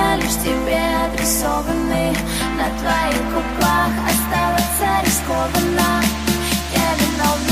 Желания лишь тебе адресованы На твоих губах оставаться рискованно Я виновная,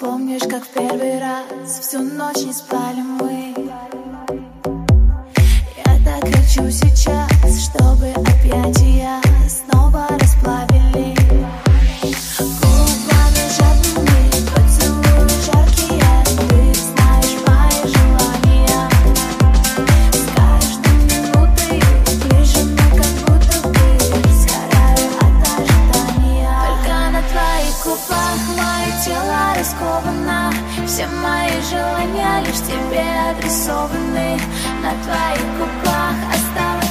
Помнишь, как в первый раз Всю ночь не спали мы? Я так хочу сейчас Чтобы объятия тобой Все мои желания лишь тебе адресованы. На твоих губах осталось